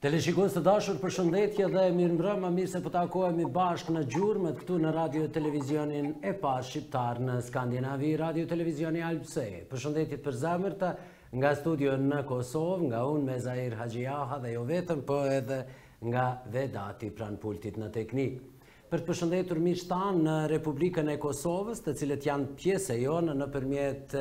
Teleshikues të dashur përshëndetje dhe mirëmbrëma, mirë se po takohemi bashkë në gjurmët këtu në Radio Televizionin e parë shqiptar në Skandinavi, Radio Televizioni Albse. Përshëndetje përzemërta nga studio në Kosovë, nga unë Mezahir Haxhijaha dhe jo vetëm, po edhe nga Vedati pranë pultit në teknikë. Për të përshëndetur miqtë tanë në Republikën e Kosovës, të cilët janë pjesë e jona nëpërmjet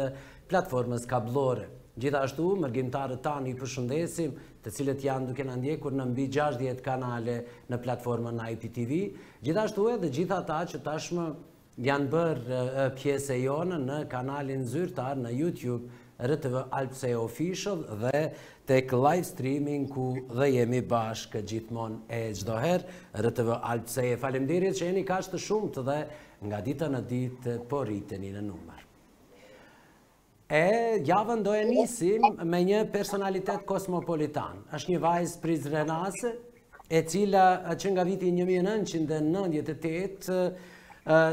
platformës kabllore. Gjithashtu, mërgimtarët tanë i përshëndesim, të cilët janë duke na ndjekur në mbi gjashtëdhjetë kanale në platformën IPTV, gjithashtu edhe gjithë ata që tashmë janë bërë pjesë e jonë në kanalin zyrtar në YouTube rtv Albse Official dhe tek live streaming ku dhe jemi bashkë gjithmonë e çdo herë rtv Albse e faleminderit që jeni kaq të shumtë dhe nga dita në ditë po rriteni në numër E javën do e nisim me një personalitet kosmopolitan. Është një vajzë prizrenase, e cila që nga viti 1998,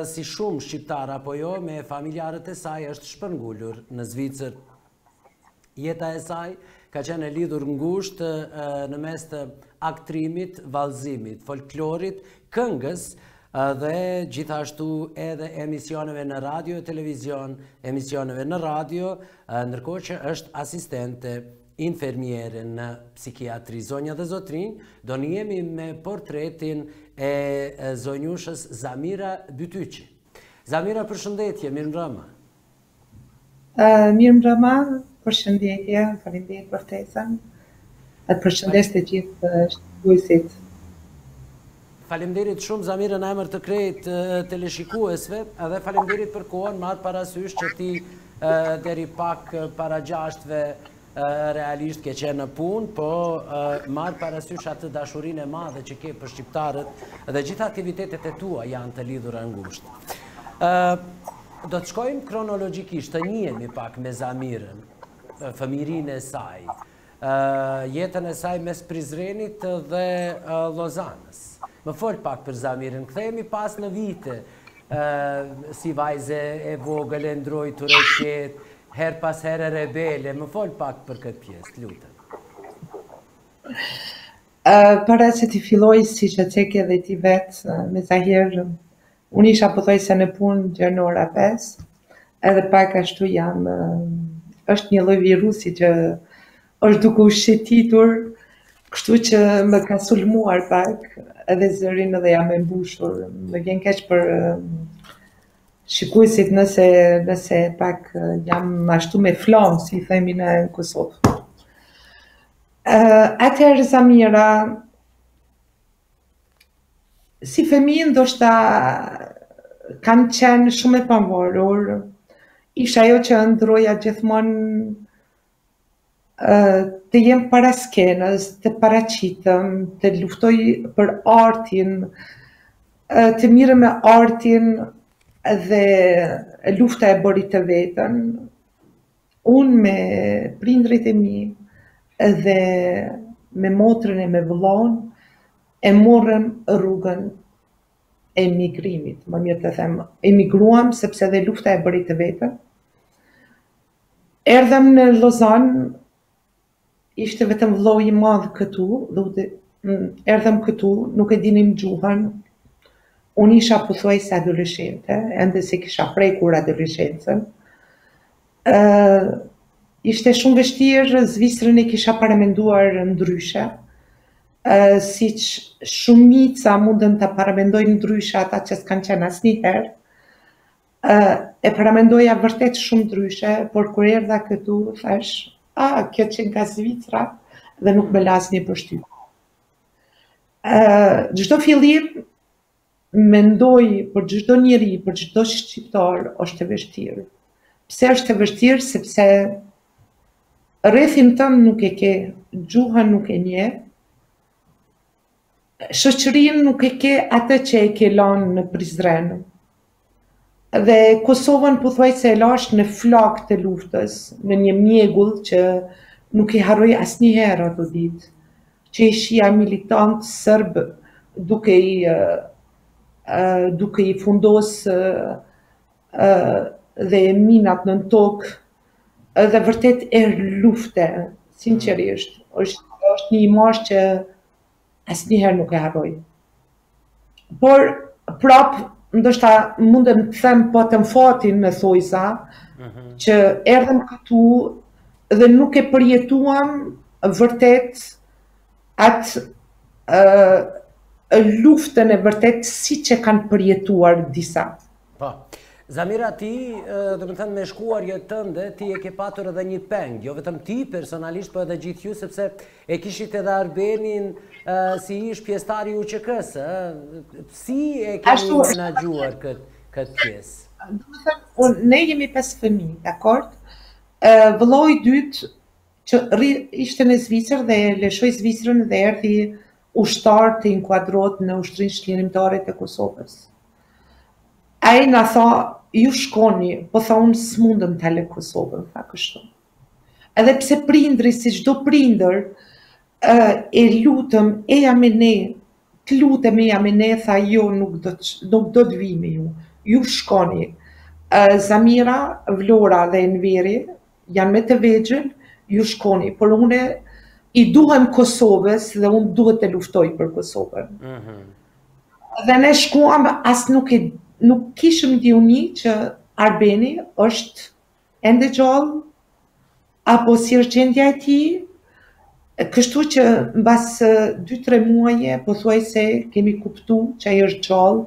si shumë shqiptarë apo jo, me familjarët e saj është shpërngullur në Zvicër. Jeta e saj ka qenë e lidhur ngushtë në mes të aktrimit, vallëzimit, folklorit, këngës dhe gjithashtu edhe emisioneve në radio e televizion, emisioneve në radio, ndërkohë që është asistente infermiere në psikiatri zonja dhe zotërinj, do njihemi me portretin e zonjushës Zamira Bytyqi. Zamira, përshëndetje, mirëmbrëma. Uh, mirëmbrëma, përshëndetje, faleminderit për ftesën, i përshëndes të gjithë shikuesit. Faleminderit shumë Zamira në emër të krejt teleshikuesve dhe faleminderit për kohën, marr parasysh që ti deri pak para gjashtës realisht ke qenë në punë, po marr parasysh atë dashurinë e madhe që ke për shqiptarët dhe gjitha aktivitetet e tua janë të lidhura ngushtë. Do të shkojmë kronologjikisht, të njihemi pak me Zamirën, fëmijërinë e saj, jetën e saj mes Prizrenit dhe Lozanës. Më fol pak për Zamirën. Kthehemi pas në vite. Si vajzë e vogël e ndrojtur e qetë, herë pas here rebele. Më fol pak për këtë pjesë, të lutem. Para se të filloj, siç e the edhe ti vetë, Mezahir, Unë isha pothuajse në punë deri në ora pesë, edhe pak ashtu jam, është një lloj virusi që është duke u shetitur, kështu që më ka sulmuar pak edhe zërin edhe jam e mbushur, më vjen keq për shikuesit nëse nëse pak jam ashtu me flamë, si i themi në Kosovë. Atëherë Samira, Si fëmijë ndoshta kam qenë shumë e pavarur. Isha ajo që ëndrroja gjithmonë të jem para skenës, të paraqitem, të luftoj për artin, të mirem me artin dhe lufta e bëri të veten. Unë me prindërit e mi dhe me motrën e me vëllaon e morëm rrugën e emigrimit, më mirë të them, emigruam sepse edhe lufta e bëri të vetën, erdhëm në Lozanë, Ishte vetëm vëllai i madh këtu dhe erdhëm këtu, nuk e dinim gjuhën. Unë isha pothuajse adoleshente, ende s'e kisha prekur adoleshencën. Ishte shumë vështirë, Zvicrën e kisha paramenduar ndryshe, siç shumica mundën ta paramendojnë ndryshe ata që s'kanë qenë asnjëherë. E paramendoja vërtet shumë ndryshe, por kur erdha këtu, thash, a, ah, kjo qenka Zvicra, dhe nuk më la asnjë përshtypje. Çdo fillim, mendoj për çdo njeri, për çdo shqiptar, është e vështirë. Pse është e vështirë? Sepse rrethin tënd nuk e ke, gjuhën nuk e njeh, Shoqërinë nuk e ke atë që e ke lanë në Prizren. Dhe Kosovën pothuajse e lashë në flakë të luftës, në një mjegull që nuk i harroj asnjëherë ato ditë, që i shihja militantë serbë duke i duke i fundosë edhe minat nën tokë, Edhe vërtet erë lufte, sinqerisht. Është është një imazh që asnjëherë nuk e harroj. Por prap ndoshta mundem të them patëm fatin me thonjëza që erdhëm këtu dhe nuk e përjetuam vërtet atë ë luftën e vërtet siç e kanë përjetuar disa. Po. Zamira ti, domethënë me shkuarjen tënde, ti e ke patur edhe një peng, jo vetëm ti personalisht, po edhe gjithë ju sepse e kishit edhe Arbenin si ish pjesëtar i UÇK-së, si e keni menaxhuar këtë këtë pjesë? Domethënë, ë ne jemi pesë fëmijë, dakord? Ë vëllai i dytë që ishte në Zvicër dhe lëshoi Zvicrën dhe erdhi ushtar të inkuadrohet në ushtrinë çlirimtare të Kosovës. Ai na tha, ju shkoni, po tha unë s'mundem ta lë Kosovën, tha kështu. Edhe pse prindri si çdo prindër e lutëm eja me ne, të lutem eja me ne, tha jo nuk do nuk do të vij me ju. Ju shkoni. Zamira, Vlora dhe Enveri janë më të vegjël, ju shkoni, por unë i duhem Kosovës dhe unë duhet të luftoj për Kosovën. Mhm. Dhe ne shkuam, as nuk e nuk kishëm dijeni që Arbeni është ende gjallë, apo si është gjendja e tij, kështu që mbas 2-3 muaje, pothuajse kemi kuptu që ai është gjallë,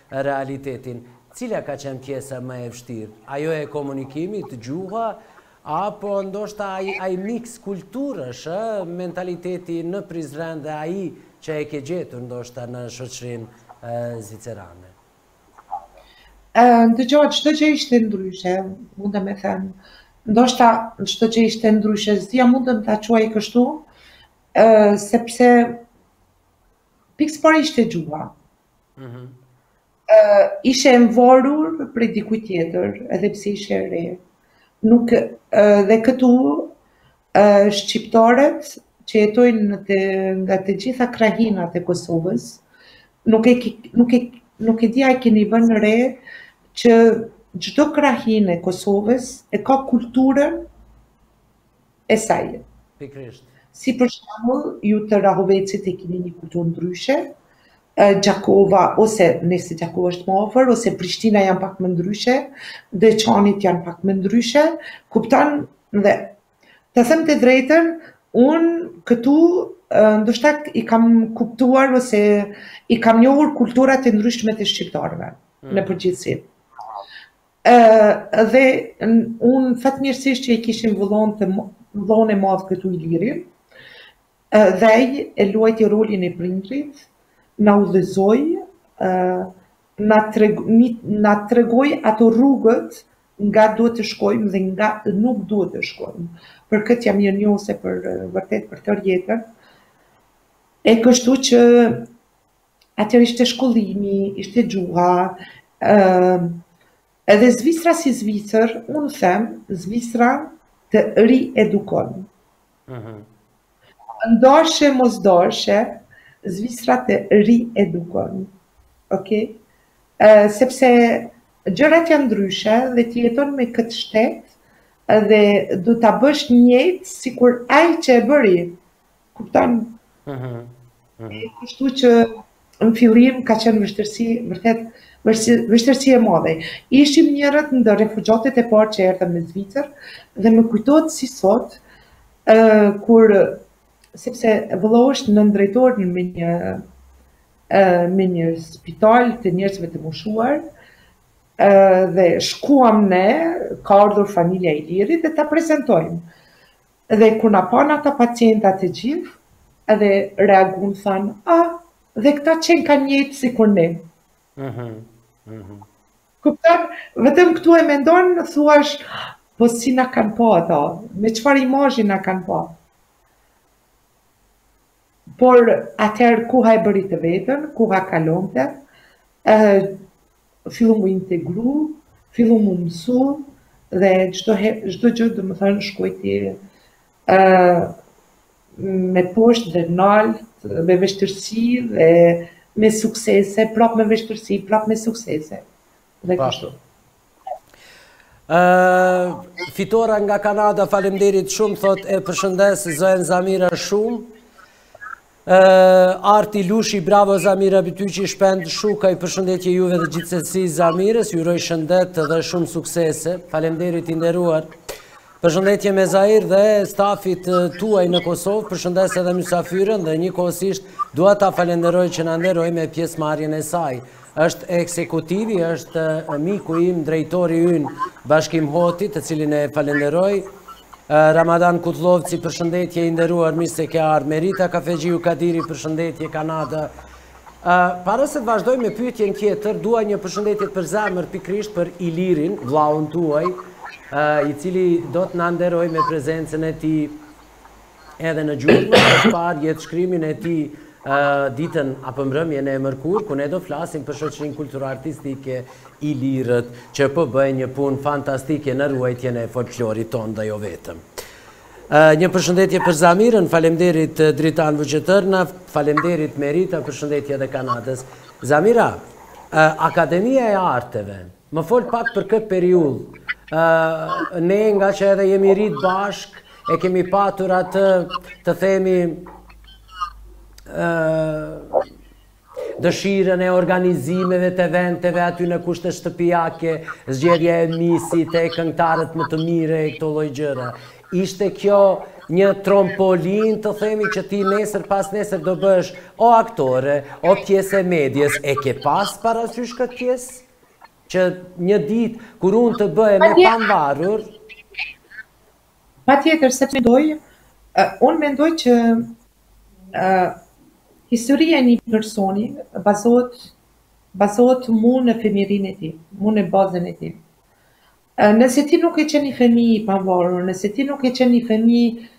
realitetin, cila ka qenë pjesa më e vështirë? Ajo e komunikimit, gjuha, apo ndoshta ai ai miks kulturësh, ë, mentaliteti në Prizren dhe ai që e ke gjetur ndoshta në shoqërinë zvicerane? Dëgjo, çdo gjë ishte ndryshe, mund të them, ndoshta çdo gjë ishte ndryshe, s'di a mund të ta quaj kështu, sepse, Pikë së pari ishte gjuha. Mhm. Ë ishe e nvarur prej dikujt tjetër, edhe pse ishe e re. Nuk edhe këtu ë shqiptarët që jetojnë në të nga të gjitha krahinat e Kosovës, nuk e nuk e nuk e di a e keni vënë re që çdo krahinë e Kosovës e ka kulturën e saj. Pikërisht. Si për shembull, ju të Rahovecit e keni një kulturë ndryshe, Gjakova ose nëse Gjakova është më afër ose Prishtina janë pak më ndryshe, Deçani janë pak më ndryshe, kupton dhe të them të drejtën, un këtu ndoshta i kam kuptuar ose i kam njohur kulturat e ndryshme të shqiptarëve mm. në përgjithësi. Dhe unë fatmirësisht që e kishim vëllanë të vëllanë e madh këtu Ilirin, dhe ai e luajti rolin e prindrit, na udhëzoi, na tregoi na tregoi ato rrugët nga duhet të shkojmë dhe nga nuk duhet të shkojmë. Për këtë jam mirënjohëse për vërtet për tërë jetën. E kështu që atëherë ishte shkollimi, ishte gjuha, edhe Zvicra si Zvicër, unë them, Zvicra të riedukon. Uh mhm. -huh. N'doshe, mos n'doshe, Zvicra të riedukon. Ok? Uh, sepse gjërat janë ndryshe dhe ti jeton me këtë shtet dhe do ta bësh njëjtë sikur ai që e bëri Kupton? Mhm. Mhm. Kështu që në fillim ka qenë vështirësi, vërtet vështirësi e madhe. Ishim njërët ndër refugjatët e parë që erdhën në Zvicër dhe më kujtohet si sot, kur, sepse vëllau është nëndrejtor në me një, me një spital të njerëzve të moshuar, dhe shkuam ne, ka ardhur familja e Ilirit dhe ta prezentojmë. Dhe kur na panë ata pacienta të gjithë edhe reagun thanë, ah, dhe këta qenkan njëjtë sikur ne. Kupton? Vetëm këtu e mendon, thuash, po si na kanë pa ata, me çfarë imazhi na kanë pa. Por atëherë koha e bëri të vetën, koha kalonte, fillum me u integru, fillum me u mësu dhe çdo herë çdo gjë domethënë shkojti me poshtë dhe nalt, me vështirësi dhe me suksese, prapë me vështirësi, prapë me suksese. Dhe kështu. Fitora nga Kanada, falemderit shumë, thotë e përshëndes zonjën Zamira shumë. Arti Lushi, bravo Zamira Bityqi, Shpend Shukaj përshëndetje juve dhe gjithsesi Zamirës, ju uroj shëndet dhe shumë suksese, falemderit i nderuar. Përshëndetje Mezahir dhe stafit tuaj në Kosovë, përshëndes edhe mysafiren dhe njëkohësisht dua ta falenderoj që na nderoi me pjesëmarrjen e saj. Është eksekutivi, është miku im, drejtori ynë, Bashkim Hoti, të cilin e falenderoj. Ramadan Kutllovci, përshëndetje i nderuar, mirë se ke ardhë. Merita Kafexhiu Kadiri, përshëndetje Kanada. Para se të vazhdoj me pyetjen tjetër, dua një përshëndetje të përzemërt pikërisht për Ilirin, vëllaun tuaj, i cili do të na nderojë me prezencën e tij edhe në gjurmë, është parë jetëshkrimin e tij ditën apo mbrëmjen e mërkurë, ku ne do flasim për shoqërinë kulturo-artistike Ilirët, që po bëjnë një punë fantastike në ruajtjen e folklorit tonë dhe jo vetëm. Një përshëndetje për Zamirën, faleminderit Dritan Vuçitërna faleminderit Merita përshëndetje edhe Kanadës. Zamira, Akademia e Arteve, më fol pak për këtë periudhë. Ne ngaqë edhe jemi rrit bashkë, e kemi patur atë të themi dëshirën e organizimeve te venteve aty në kushte shtëpiake, zgjedhja e misit e këngëtarët më të mire e këto lloj gjëra. Ishte kjo një trompolinë të themi që ti nesër pasnesër do bëhesh o aktore, o pjesë e medies, e ke pas parasysh këtë pjesë? Që një ditë kur unë të bëhem e pavarur, Patjetër, sepse mendoj, unë mendoj që historia e një personi bazohet mu në fëmijërinë e tij, mu në bazën e tij. Nëse ti nuk ke qenë një fëmijë i pavarur, nëse ti nuk ke qenë një fëmijë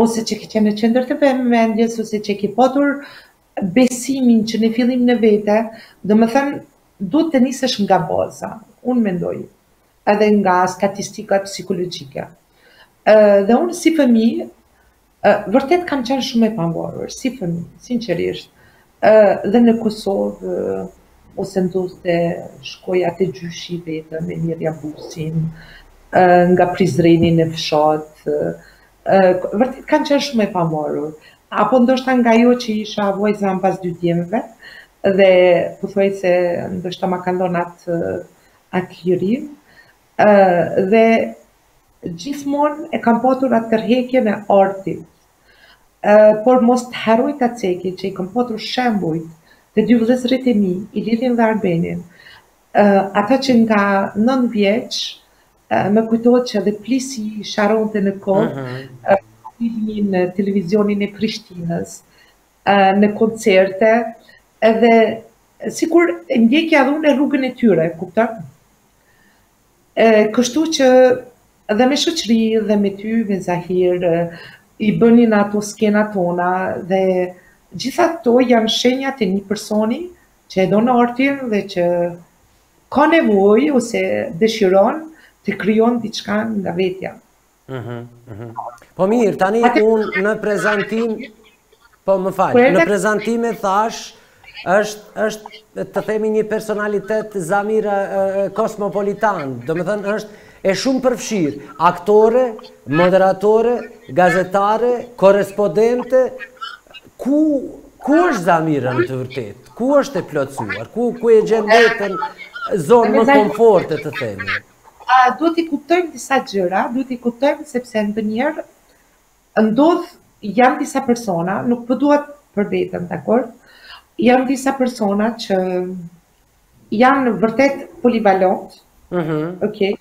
ose që ke qenë në qendër të vëmendjes ose që ke patur besimin që në fillim në vete, domethënë duhet të nisesh nga baza, unë mendoj. edhe nga statistikat psikologjike. Dhe unë si fëmijë, vërtet kam qenë shumë e pavarur, si fëmijë, sinqerisht. Dhe në Kosovë, ose ndodhte të shkoja te gjyshi vetëm, e merrja busin, nga Prizreni në fshat, vërtet kam qenë shumë e pavarur, apo ndoshta nga ajo që isha vajza mbas dy djemve, dhe pothuajse ndoshta ma kanë dhënë atë atë lirinë dhe gjithmonë e kam patur atë tërheqjen e artit. Por mos të harroj ta ceku që i kam patur shembuj të dy vëllezërit e mi, Ilirin dhe Arbenin, ata që nga nëntë vjeç më kujtohet që edhe plisi Sharrit në kokë, mm -hmm. në televizionin e Prishtinës, në koncerte, edhe sikur e ndiqja edhe unë rrugën e tyre, kupton? Ë, kështu që dhe me shoqëri dhe me ty, me zahiri, bënim ato skenat tona dhe gjitha ato janë shenjat e një personi që e don artin dhe që ka nevojë ose dëshiron të krijon diçka nga vetja. Mhm, mhm. Po mirë, tani unë në prezantim, po më fal, në prezantim e thashë, është, është të themi një personalitet Zamira kosmopolitan, domethënë është e shumë përfshirë, aktore, moderatore, gazetare, korespondente, ku, ku është Zamira në të vërtetë, ku është e plotësuar, ku, ku e gjen veten, zonë më komforte të themi. Duhet t'i kuptojmë disa gjëra, duhet t'i kuptojmë sepse ndonjëherë ndodh janë disa persona, nuk po them për veten, dakord? Janë disa persona që janë vërtet polivalent, mm -hmm. okay,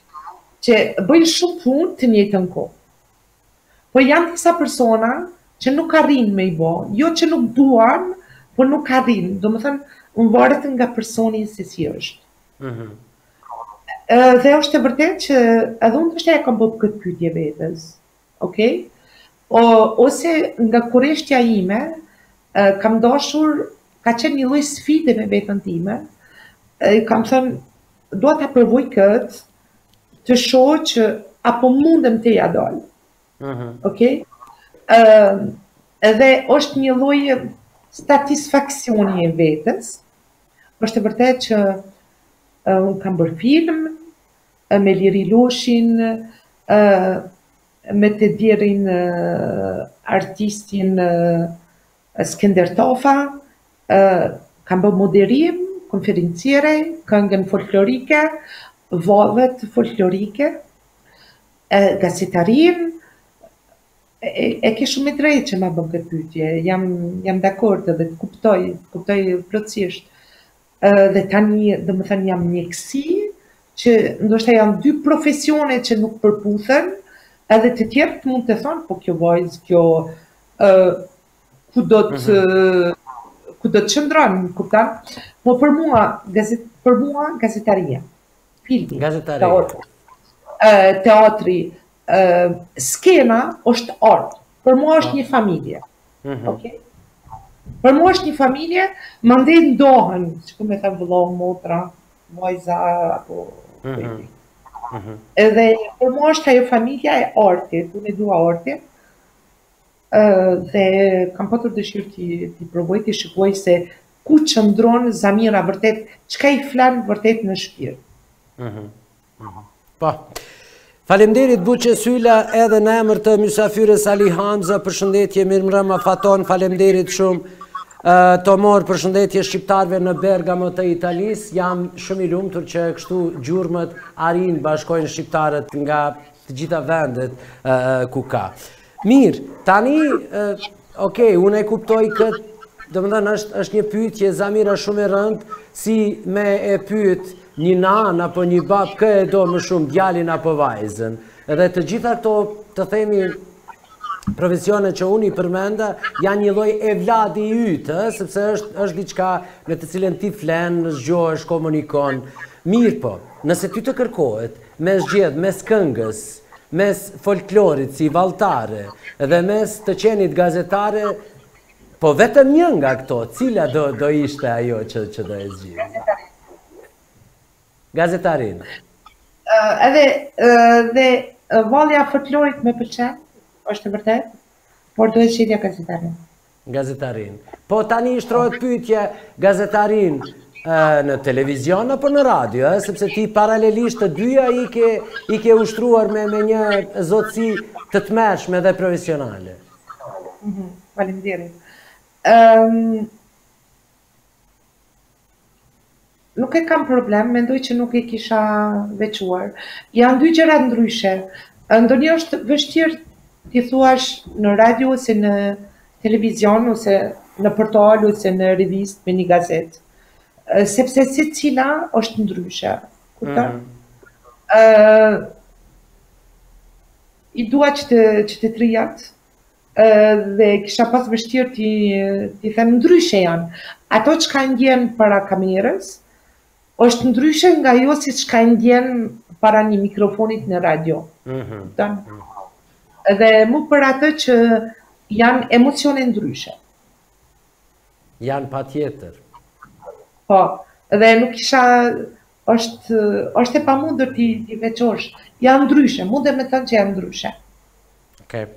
që bëjnë shumë punë në të njëjtën kohë. Po janë disa persona që nuk arrijnë me i bo, jo që nuk duan, po nuk arrijnë me i bo. Domethënë, unë varet nga personi se si është. Ëh. Mhm. Dhe është e vërtetë që edhe unë ndoshta e kam bërë këtë pyetje vetes. Okej? O, ose nga kureshtja ime, kam dashur, ka qenë një lloj sfide me veten time, kam thënë, Dua ta provoj kët të shoh që a po mundem t'ia dal. Mhm. Okej. Edhe është një lloj satisfaksioni i vetes. Është e vërtetë që un kam bër film me Liri Loshin, me të ndjerin artistin Skender Tafa, kam bërë moderim konferenciere, këngën folklorike, vallet folklorike, gazetarinë, e ke shumë të drejtë që ma bën këtë pyetje, jam dakord edhe t'kuptoj, t'kuptoj plotësisht, Dhe tani, domethënë jam në mjekësi, që ndoshta janë dy profesione që nuk përputhen, edhe të tjerët mund të thonë, po kjo vajzë, kjo ku do të mhm. ku do të qëndron, kupton? Po për mua, gazet, për mua gazetaria. Filmi, gazetaria. Teatri, teatri skena është art, për mua është po. një familje. Mhm. Okej. Për mua është një familje, mandej ndahen, sikur me thënë vëllau, motra, vajza apo mhm. Mhm. Edhe për mua është ajo familja e artit, unë e dua artin. Ë dhe kam patur dëshirë t'i, t'i provoj të shikoj se ku qëndron Zamira vërtet, çka i flen vërtet në shpirt. Ëh. Po. Faleminderit Buqe Syla edhe në emër të mysafires Ali Hamza përshëndetje, mirëmbrëma Faton, faleminderit shumë. Tomor përshëndetje shqiptarëve në Bergamo të Italisë, jam shumë i lumtur që kështu Gjurmët arrijnë, bashkojnë shqiptarët nga të gjitha vendet ku ka. Faleminderit. Mirë, tani, ok, unë e kuptoj këtë, domethënë, është, është një pyetje Zamira shumë e rëndë, si me e pyjtë një nanë apo një babë, kë e do më shumë djalin apo vajzën. Edhe të gjitha këto, të themi, profesionet që unë i përmenda, janë një lloj evladi i yti, sepse është, është diçka me të cilën ti flen, zgjohesh, komunikon. Mirëpo, nëse ty të kërkohet, Me zgjedh mes këngës, mes folklorit si valltare dhe mes të qenit gazetare, po vetëm një nga këto, cila do të ishte ajo që që do e zgjidhje? Gazetarinë. Gazetarinë. Edhe pse vallja, folklori më pëlqen, është e vërtetë, por do e zgjidhja gazetarinë. Gazetarinë. Po tani shtrohet pyetja, gazetarinë në televizion apo në radio, ë, sepse ti paralelisht të dyja i ke i ke ushtruar me me një zotësi të tmerrshme dhe profesionale. Mhm. Faleminderit. Ëm ehm, Nuk e kam problem, mendoj që nuk e kisha veçuar. Janë dy gjëra ndryshe. Ndonjë është vështirë t'i thuash në radio ose në televizion ose në portal ose në revistë me një gazetë, sepse secila është ndryshe. Kupton? Ëh, i dua që të që të triat dhe kisha pas vështirë t'i, t'i them ndryshe janë. Ato çka ndjen para kamerës është ndryshe nga ajo si çka ndjen para një mikrofonit në radio. Mhm. Mm dhe mu për atë që janë emocione ndryshe. Janë patjetër. Po, dhe nuk kisha, Është është e pamundur t'i, t'i veçosh. Janë ndryshe, mund me thënë që janë ndryshe. Okej. Okay.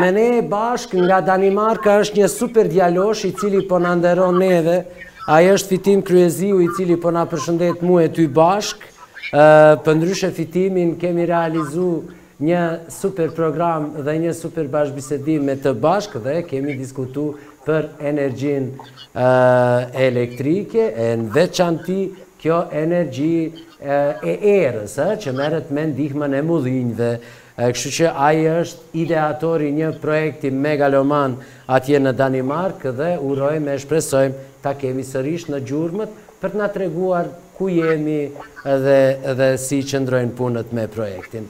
me ne bashkë nga Danimarka është një super djalosh i cili po na nderon neve. Ai është Fitim Kryeziu i cili po na përshëndet mua e ty bashkë. Ë, përndryshe Fitimin kemi realizu Një super program dhe një super bashkëbisedim me të bashkë dhe kemi diskutu për energjinë elektrike e në veçanti kjo energji e erës ë që merret me ndihmën e mullinjve kështu që ai është ideator i një projekti megaloman atje në Danimarkë dhe urojmë e shpresojmë ta kemi sërish në gjurmët për të na treguar ku jemi dhe dhe si qëndrojnë punët me projektin.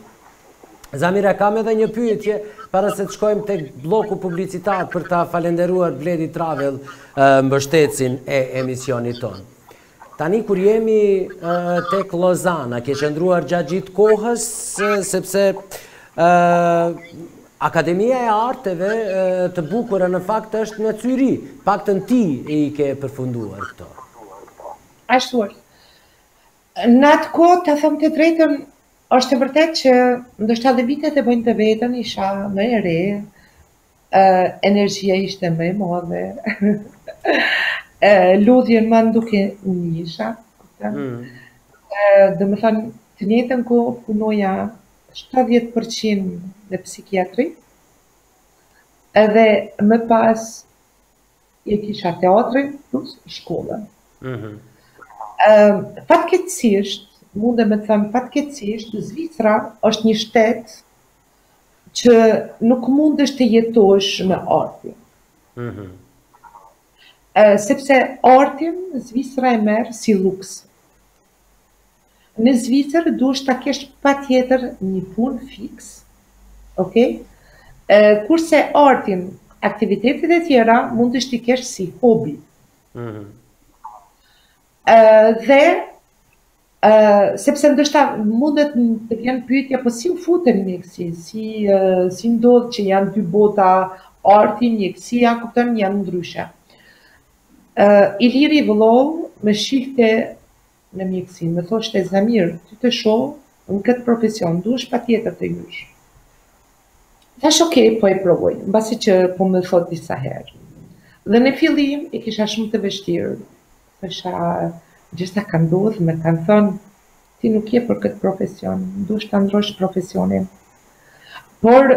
Zamira kam edhe një pyetje para se të shkojmë tek blloku publicitar për ta falenderuar Bledi Travel mbështetësin e emisionit tonë. Tani kur jemi tek Lozana, ke qëndruar gjatë gjithë kohës sepse Akademia e Arteve të Bukura në fakt është në Cyrih, të paktën ti i ke përfunduar këto. Ashtu është. Në atë kohë, të them të drejtën, është e vërtetë që ndoshta dhe vitet e bëjnë të vetën, isha më e re, energjia ishte më e madhe, lodhjen nuk e njihsha, kupton? Domethënë, të njëjtën kohë punoja shtatëdhjetë për qind në psikiatri edhe më pas e kisha teatrin plus shkollën. Mm fatkeqësisht, mundem të them fatkeqësisht, Zvicra është një shtet që nuk mundesh të jetosh me artin. Mm -hmm. Sepse artin Zvicra e merr si luks. Në Zvicër duhesh ta kesh patjetër një punë fiks, ok? Kurse artin, aktivitetet e tjera mundesh t'i kesh si hobi. Dhe sepse ndoshta mundet të vjen pyetja po si u fute në mjekësi, si si ndodh që janë dy bota, arti, mjekësia, kupton, janë ndryshe. Iliri vëllai më shihte në mjekësi, më thoshte Zamir, ty të shoh në këtë profesion, duhesh patjetër të hysh. Thashë ok, po e provoj, mbasi që po më thotë disa herë. Dhe në fillim e kisha shumë të vështirë. Thësha, gjithçka ka ndodhur, më kanë thënë, ti nuk je për këtë profesion, duhesh të ndrrosh profesionin. Por,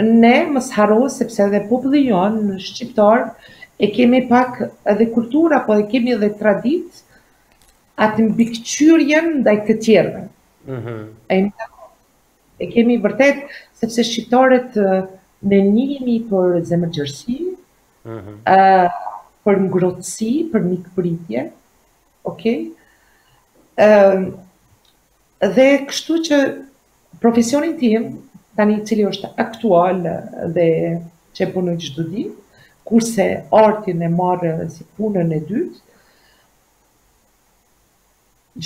Ne mos të harrojmë sepse edhe populli jonë shqiptar e kemi pak edhe kulturë apo e kemi edhe traditë atë mbikëqyrjen ndaj të tjerëve. Ëh. E kemi vërtet sepse shqiptarët ne njihemi për zemërgjerësi, ëh, për ngrohtësi, për mikpritje. Okej. Ëh. Dhe kështu që profesionin tim, tani i cili është aktual dhe që e punoj çdo ditë, kurse artin e marr si punën e dytë,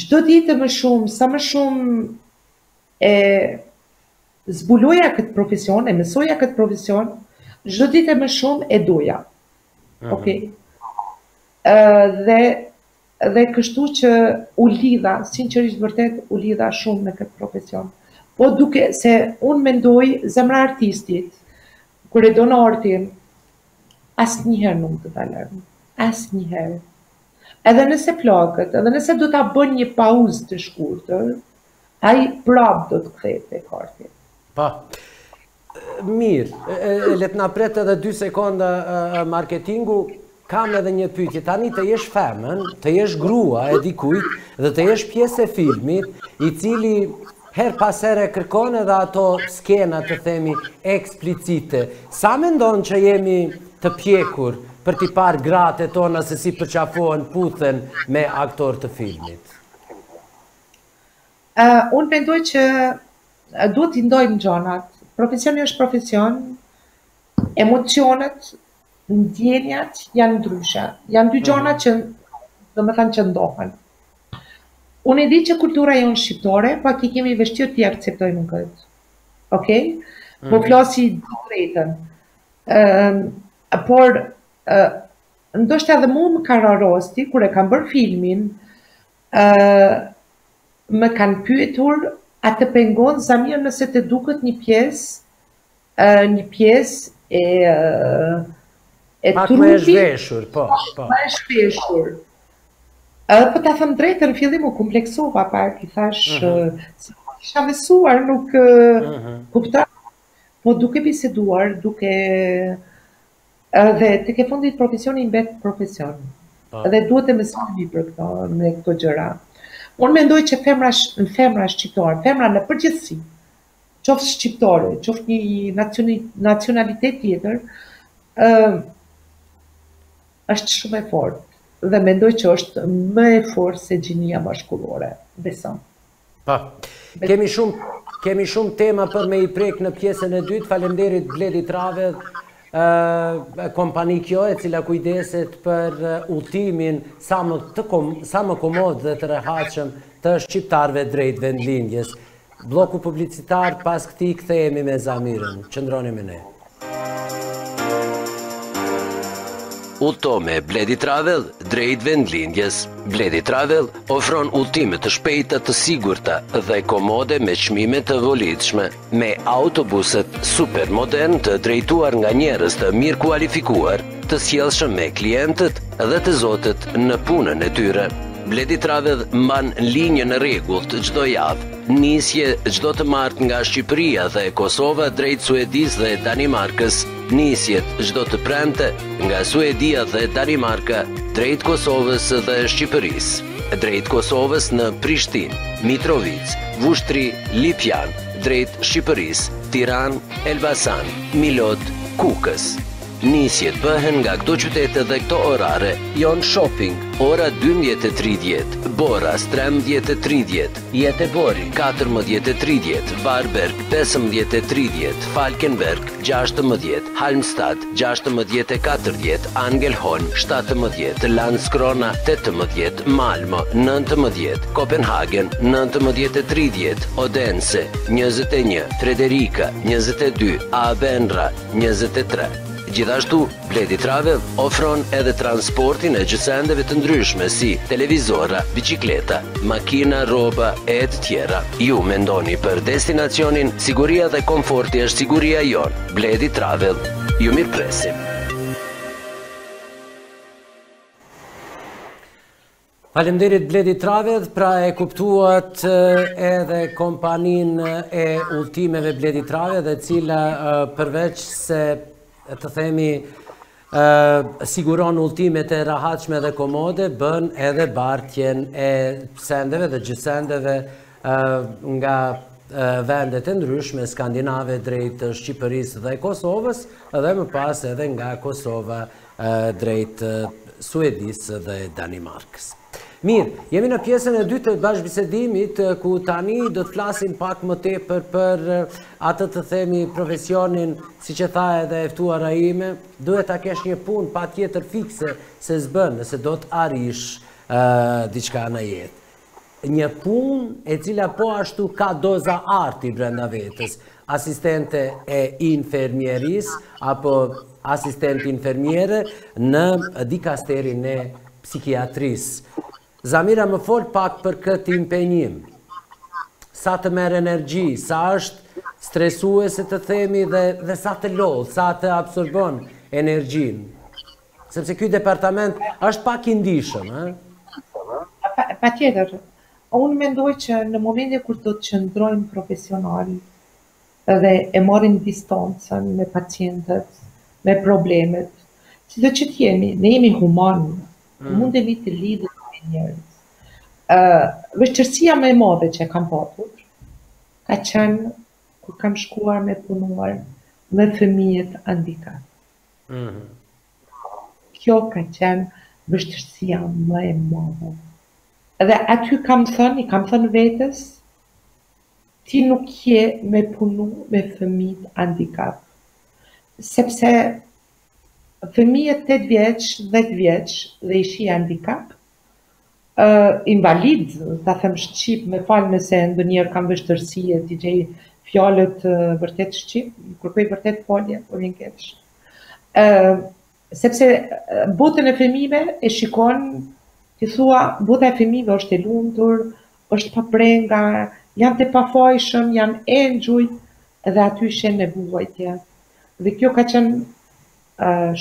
çdo ditë e më shumë, sa më shumë e zbuloja këtë profesion, e mësoja këtë profesion, çdo ditë e më shumë e doja. Mm -hmm. Okej. Okay. Uh, dhe Dhe kështu që u lidha, sinqerisht vërtet u lidha shumë me këtë profesion. Po duke se unë mendoj zemra e artistit, kur e don artin, asnjëherë nuk do ta lënë. Asnjëherë. Edhe nëse plaket, edhe nëse do ta bënë një pauzë të shkurtër, ai prapë do të kthehet tek arti. Po. Mirë, le të na pret edhe dy sekonda marketingu, kam edhe një pyetje. Tani të jesh femën, të jesh grua e dikujt dhe të jesh pjesë e filmit, i cili herë pas here kërkon edhe ato skena të themi eksplicite. Sa mendon që jemi të pjekur për t'i parë gratë tona se si përqafohen, puthen me aktorë të filmit? Unë mendoj që duhet t'i ndojmë gjanat. Profesioni është profesion, emocionet, ndjenjat janë ndryshe. Janë dy gjana që, do me thënë që ndohen. Unë e di që kultura jonë shqiptore, pak i kemi vështirë t'i akceptojmë këtë. Ok? Po flas të drejtën. Ehm, por, ndoshta edhe mu më ka ra rosti, kur e kam bërë filmin, Ë më kanë pyetur a të pengon Zamirë nëse të duket një pjesë ë një pjesë e e Pak më e zhveshur, po, po. Më e zhveshur. Ë po ta them drejt, në fillim u kompleksova pak, i thashë mm -hmm. se s'isha mësuar, nuk mm -hmm. kuptoj. Po duke biseduar, duke Dhe tek e fundit profesioni mbetet profesion. Po. Dhe duhet të mësohemi për këto me këto gjëra. Unë mendoj që femra në femra shqiptare, femra në përgjithësi, qoftë shqiptare, qoftë një nacionalitet tjetër, ë është shumë e fortë dhe mendoj që është më e fortë se gjinia mashkullore. Beson. Po. Kemi shumë kemi shumë tema për me i prek në pjesën e dytë. Faleminderit Bledi Travel ë kompani kjo e cila kujdeset për udhëtimin sa më të kom, sa më komod dhe të rehatshëm të shqiptarëve drejt vendlindjes. Bloku publicitar pas këtij kthehemi me Zamirën. Qëndroni me ne. Udhëto me Bledi Travel drejt vendlindjes. Bledi Travel ofron udhëtime të shpejta, të sigurta dhe komode me çmime të volitshme, me autobusët super modern të drejtuar nga njerëz të mirëkualifikuar, të sjellshëm me klientët dhe të zotët në punën e tyre. Bledi Travel mban linjën e rregullt çdo javë Nisje çdo të martë nga Shqipëria dhe Kosova drejt Suedisë dhe Danimarkës, nisjet çdo të premte nga Suedia dhe Danimarka drejt Kosovës dhe Shqipërisë, drejt Kosovës në Prishtinë, Mitrovicë, Vushtrri, Lipjan, drejt Shqipërisë, Tiranë, Elbasan, Milot, Kukës. Nisjet bëhen nga këto qytete dhe këto orare Jonshoping, ora dymbëdhjetë e tridhjetë, Boras trembëdhjetë e tridhjetë, Jetebori, katërmbëdhjetë e tridhjetë, Varberg, pesëmbëdhjetë e tridhjetë, Falkenberg, gjashtëmbëdhjetë, Halmstad, gjashtëmbëdhjetë e katërdhjetë, Angelholm, shtatëmbëdhjetë, Landskrona, tetëmbëdhjetë, Malmo, nëntëmbëdhjetë, Kopenhagen, nëntëmbëdhjetë e tridhjetë, Odense, njëzet e një, Frederika, njëzet e dy, Aabenra, njëzet e tre. Gjithashtu, Bledi Travel ofron edhe transportin e gjësendeve të ndryshme si televizora, bicikleta, makina, roba e të tjera. Ju mendoni për destinacionin, siguria dhe komforti është siguria jonë. Bledi Travel, ju mirëpresim. Faleminderit Bledi Travel, pra e kuptuat edhe kompaninë e udhëtimeve Bledi Travel, e cila përveç se të themi siguron udhëtimet e rehatshme dhe komode, bën edhe bartjen e sendeve dhe gjësendeve nga vendet e ndryshme skandinave drejt Shqipërisë dhe Kosovës dhe më pas edhe nga Kosova drejt Suedisë dhe Danimarkës. Mirë, jemi në pjesën e dytë të bashkëbisedimit, ku tani do të flasim pak më tepër për atë të themi profesionin, siç e tha edhe e ftuara ime, duhet ta kesh një punë patjetër fikse se s'bën, nëse do të arrish diçka në jetë. një punë e cila po ashtu ka doza arti brenda vetes, asistente e infermierisë apo asistent infermiere në dikasterin e psikiatrisë. Zamira më fol pak për këtë impenjim. Sa të merr energji, sa është stresuese të themi dhe sa të lodh, sa të absorbon energjinë. Sepse ky departament është pak i ndjeshëm, ë? Patjetër. Unë mendoj që në momentin kur do të qëndrojmë profesionalë dhe e marrim distancën me pacientët, me problemet, sido që të jemi, ne jemi humanë, mundemi të lidhemi me njerëz. Vështirësia më e madhe që e kam patur ka qenë kur kam shkuar me punuar me fëmijët andikapë. Kjo ka qenë vështirësia më e madhe. Edhe aty kam thënë, i kam thënë vetes, ti nuk je me punu me fëmijët andikap. Sepse fëmijët tetë vjeç, dhjetë vjeç dhe i sheh andikap, Invalid ta them shqip me fal nëse ndonjëherë kam vështirësi t'i gjej fjalët vërtet shqip kërkoj vërtet falje po më vjen keq sepse botën e fëmijëve e shikon ti thua bota e fëmijëve është e lumtur është pa brenga janë të pafajshëm janë engjëj dhe aty sheh me vuajtje dhe kjo ka qenë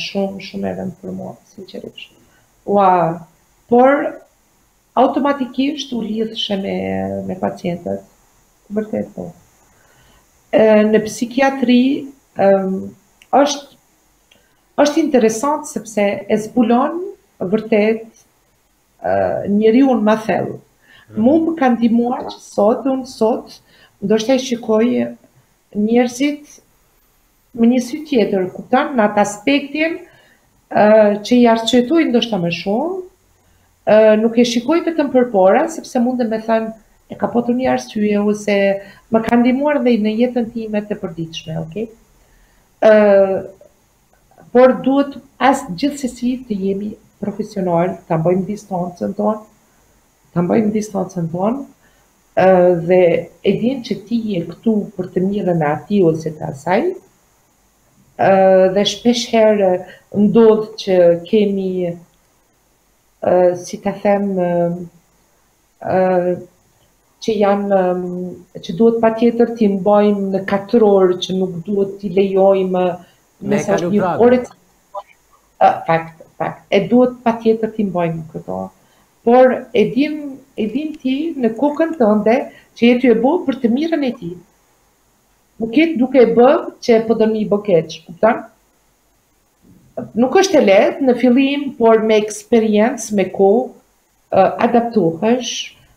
shumë shumë e rëndë për mua sinqerisht ua por automatikisht u lidhshe me me pacientët. Vërtet po. Në psikiatri është është interesant sepse e zbulon vërtet njeriun ma thellë. Mm. Mu më ka ndihmuar që sot, unë sot, ndoshta e shikoj njerëzit me një sy tjetër, kupton, në atë aspektin që i arsyetoj ndoshta më shumë, nuk e shikoj vetëm përpara, sepse mund me thënë e ka patur një arsye ose më ka ndihmuar dhe në jetën time të përditshme, ok? por duhet as gjithsesi të jemi profesional, ta bëjmë distancën tonë, ta bëjmë distancën tonë, Dhe e din që ti je këtu për të mirën e atij ose të asaj dhe shpesh herë ndodh që kemi si ta them që janë që duhet patjetër t'i mbajmë në katror që nuk duhet t'i lejojmë me sa një orë fakt fakt e duhet patjetër t'i mbajmë këto Por e din e din ti në kokën tënde që je tu e bo për të mirën e tij. Nuk je duke e bë që po don me i bo keq, kupton? Nuk është e lehtë në fillim por me eksperiencë me kohë adaptohesh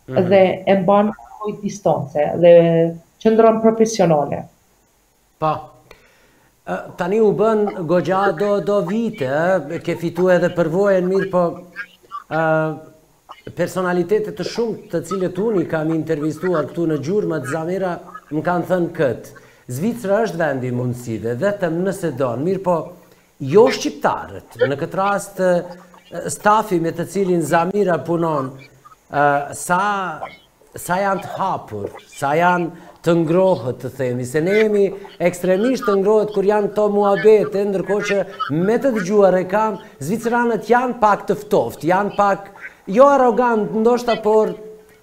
dhe e mban njëfarë distance dhe qëndron profesionale. Po. Ë tani u bën goxha do do vite, ë ke fitu edhe përvojën mirëpo ë personalitete të shumta të cilët unë i kam intervistuar këtu në Gjurmët Zamira më kanë thënë këtë. Zvicra është vend i mundësive, vetëm nëse don, mirëpo Jo shqiptarët, në këtë rast stafi me të cilin Zamira punon, sa, sa janë të hapur, sa janë të ngrohtë të themi, se ne jemi ekstremisht të ngrohtë kur janë këto muhabete, ndërkohë që me të dëgjuar e kam, zviceranët janë pak të ftohtë, janë pak, jo arrogantë, ndoshta por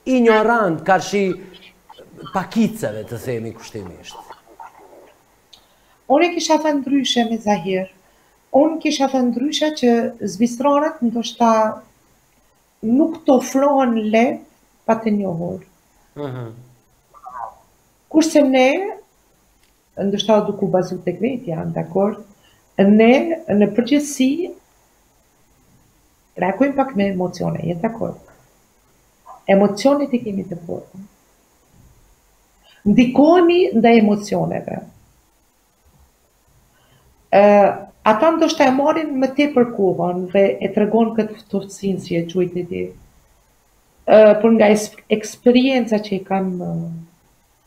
injorantë, karshi pakicave të themi kushtimisht. Unë kisha thënë ndryshe me Zahir. Unë kisha thënë ndryshe që zviceranët ndoshta nuk të ofrohen lehtë pa të njohur. Mhm. Kurse ne ndoshta duke u bazu tek vetja, dakord? Ne në përgjithësi reagojmë pak me emocione, je dakord? Emocionet i kemi të forta. Ndikohemi ndaj emocioneve. Ë, ata ndoshta e marrin më tepër kohën dhe e tregojnë këtë ftohtësinë si e quajte ti. Ë, por nga eksperienca që i kam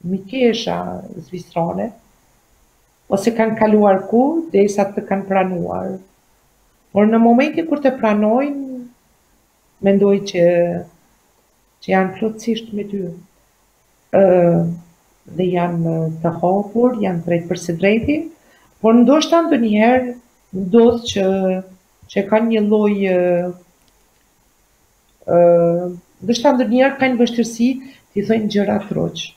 mikesha zvicerane, ose ka kaluar kohë derisa të kanë pranuar. Por në momentin kur të pranojnë, mendoj që që janë plotësisht me ty ë dhe janë të hapur, janë drejt përsëdrejti, por ndoshta ndonjëherë ndodh që që kanë një lloj ë ndoshta ndonjëherë kanë vështirësi t'i thojnë gjërat troç.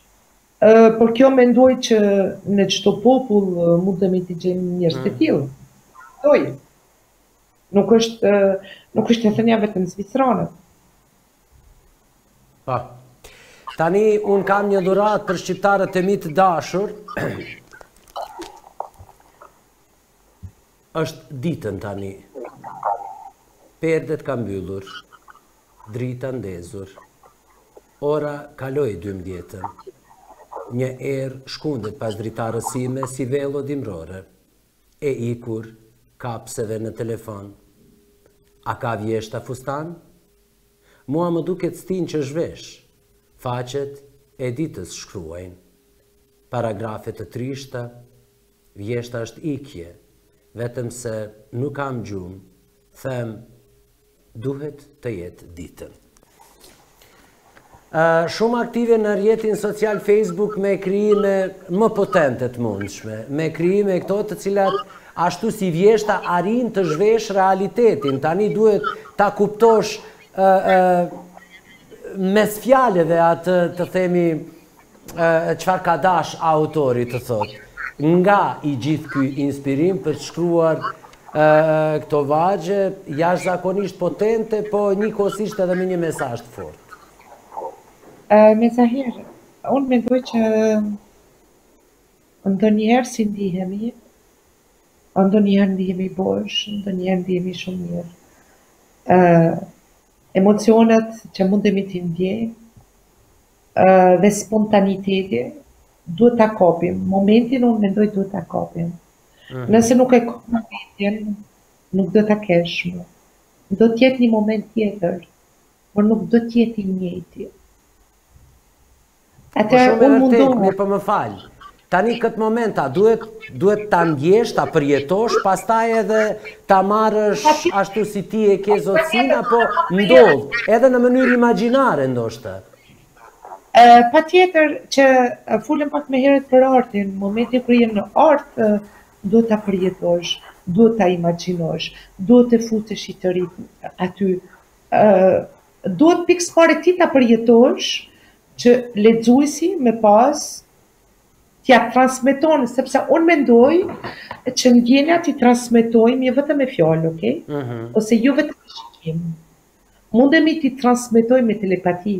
Ë por kjo mendoj që në çdo popull mundemi të gjejmë njerëz të tillë. Mendoj. Nuk është nuk është e thëna vetëm zviceranët. Po. Tani unë kam një dhuratë për shqiptarët e mi të dashur. Është ditën tani. Perdet kam mbyllur. Drita ndezur. Ora kaloi 12-ën. Një erë shkundet pas dritarës sime si vello dimërore. E ikur, kapseve në telefon. A ka vjeshta fustan? Mua më duket stinë që zhvesh. Faqet e ditës shkruajnë. Paragrafe të trishta, vjeshta është ikje, vetëm se nuk kam gjumë, them duhet të jetë ditën. Shumë aktive në rrjetin social Facebook me krijimet më potente të mundshme, me krijime këto të cilat ashtu si vjeshta arrin të zhveshë realitetin, tani duhet ta kuptosh mes fjalëve atë të themi çfarë ka dash autori të thot? Nga i gjithë ky inspirim për të shkruar këto vargje, jashtëzakonisht potente, po njëkohësisht edhe me një mesazh të fort? Mevzahir, unë mendoj që ndonjëherë si ndihemi, ndonjëherë ndihemi bosh, ndonjëherë ndihemi shumë mirë. Emocionet që mundemi t'i ndjejmë, dhe spontanitetin duhet ta kapim. Momentin unë mendoj duhet ta kapim. Mhm. Nëse nuk e kap momentin, nuk do ta kesh më. Do të jetë një moment tjetër, por nuk do të jetë i njëjti. Atë po unë mundohem. Po më fal. Tani këtë moment a duhet duhet ta ndjesh, ta përjetosh, pastaj edhe ta marrësh ashtu si ti e ke zotësinë apo ndodh, edhe në mënyrë imagjinare ndoshta? Patjetër që folëm pak më herët për artin, momentin kur je në art duhet ta përjetosh, duhet ta imagjinosh, duhet të futesh i tëri aty, duhet pikësëpari ti ta përjetosh që lexuesi me pas t'ia transmetosh, sepse unë mendoj që ndjenjat i transmetojmë jo vetëm me fjalë, ok? Mhm. Ose jo vetëm me shikim. Mundemi t'i transmetojmë me telepati,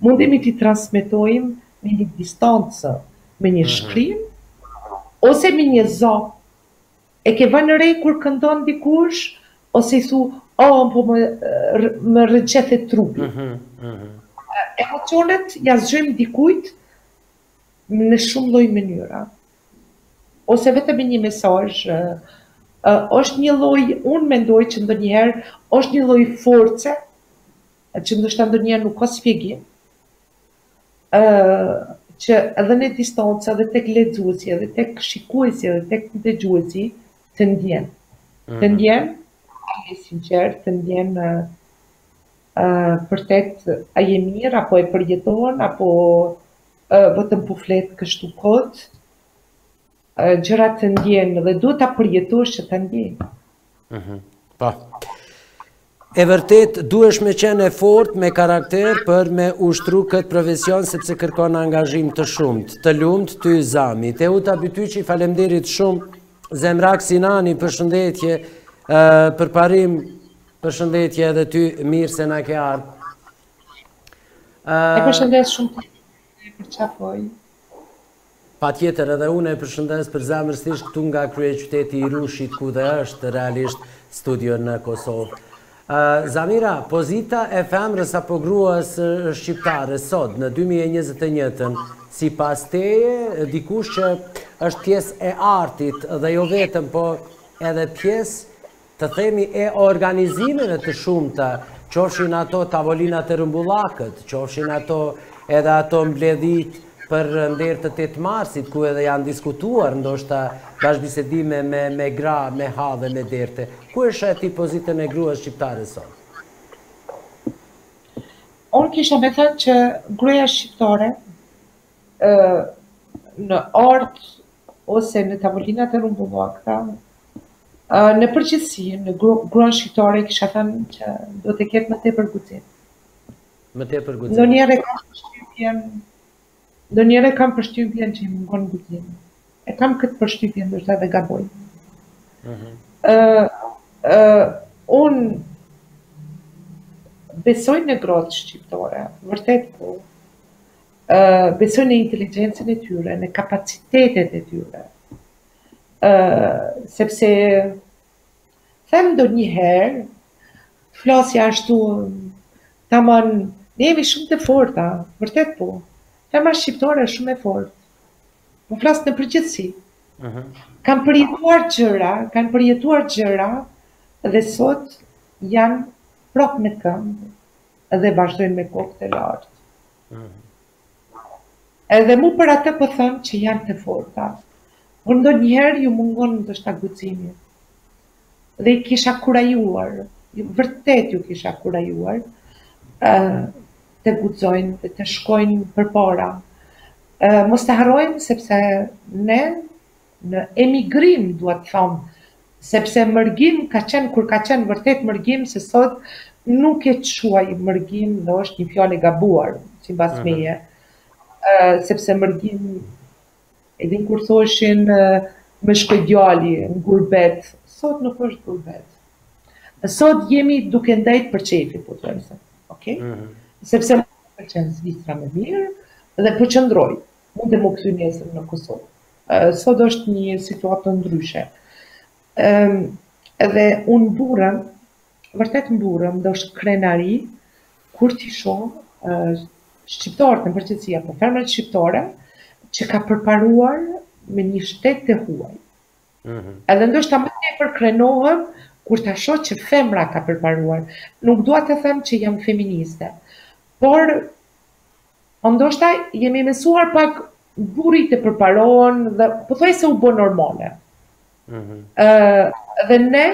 mundemi t'i transmetojmë me një distancë, me një mhm. shkrim, ose me një zë. E ke vënë re kur këndon dikush, ose i thua, oh, po më, më rëqethe trupi. Mhm, Emocionet ia zgjojmë dikujt, në shumë lloj mënyra, ose vetëm me një mesazh, është një lloj, unë mendoj që ndonjëherë është një lloj force, që ndoshta ndonjëherë nuk ka spjegim, që edhe në distancë, edhe tek lexuesi, edhe tek shikuesi, edhe tek dëgjuesi, të ndjen. Të ndjen, a je i sinqertë, të ndjen Ë vërtet a je mirë apo e përjeton apo ë vetëm po flet kështu kot ë gjërat të ndjen dhe duhet ta përjetosh që ta ndjen mhm pa po. E vërtet, duhesh me qenë e fortë, me karakter, për me ushtru këtë profesion, sepse kërkon angazhim të shumtë. Të lumtë ty Zami. Teuta Bytyqi, falemderit shumë, zemra. K Sinani, përshëndetje Përparim, Përshëndetje edhe ty, mirë se na ke ardhë. E përshëndes shumë, të të përqafoj. Patjetër edhe unë e përshëndes përzemërsisht këtu nga kryeqyteti i Rushit ku dhe është realisht studio në Kosovë. Zamira, pozita e femrës apo gruas shqiptare sot në dy mijë e njëzet e njëtën, sipas teje, dikush që është pjesë e artit dhe jo vetëm, po edhe pjesë të themi e organizimeve të shumta, qofshin ato tavolinat e rrumbullakët, qofshin ato edhe ato mbledhit për nder të 8 marsit, ku edhe janë diskutuar, ndoshta bashkëbisedime me, me gra, me halle, me derte. Ku e sheh ti pozitën e gruas shqiptare sot? Unë kisha me thënë që gruja shqiptare ë në art ose në tavolinat e rrumbullakëta, ë në përgjithësi gruan shqiptare kisha thënë që duhet të ketë më tepër guxim. Më tepër guxim. Ndonjëherë kam përshtypjen ndonjëherë kam përshtypjen që i mungon guximi. E kam këtë përshtypje ndoshta edhe gaboj. Ëh. Mhm. Ëh, ëh, un besoj në grot shqiptore, vërtet po. besoj në inteligjencën e tyre, në kapacitetet e tyre. Ë sepse them ndonjëherë flasim ashtu tamam ne jemi shumë të forta, vërtet po. Femra shqiptare është shumë e fortë. Po flas në përgjithësi. Ëh. Uh -huh. Kan përjetuar gjëra, kanë përjetuar gjëra dhe sot janë prop në këmbë dhe vazhdojnë me kokë të lartë. Edhe mu për atë po thom që janë të forta, por ndonjëherë ju mungon ndoshta guximi. Dhe i kisha kurajuar, vërtet ju kisha kurajuar të guxojnë dhe të shkojnë përpara. Mos të harrojmë sepse ne në emigrim dua të thom sepse mërgim ka qen kur ka qen vërtet mërgim se sot nuk e quaj mërgim dhe është një fjalë e gabuar sipas uh -huh. meje uh, sepse mërgim edhe kur thoshin uh, me shkoj djali në gurbet sot nuk është gurbet sot jemi duke ndajt për qefi po thënë se okay? uh mhm. -huh. sepse më pëlqen Zvicra më mirë dhe po qëndroj Mund të më kthejnë nesër në Kosovë. Sot është një situatë ndryshe. Edhe unë mburrem, vërtet mburrem dhe është krenari kur t'i shoh shqiptarët në përgjithësi apo femrat shqiptare që ka përparuar me një shtet të huaj. Mhm. Edhe ndoshta më tepër krenohem kur ta shoh që femra ka përparuar. Nuk dua të them që jam feministe, por Po ndoshta jemi mësuar pak burri të përparohen dhe po thoj se u bë normale. Ëh mm -hmm. dhe ne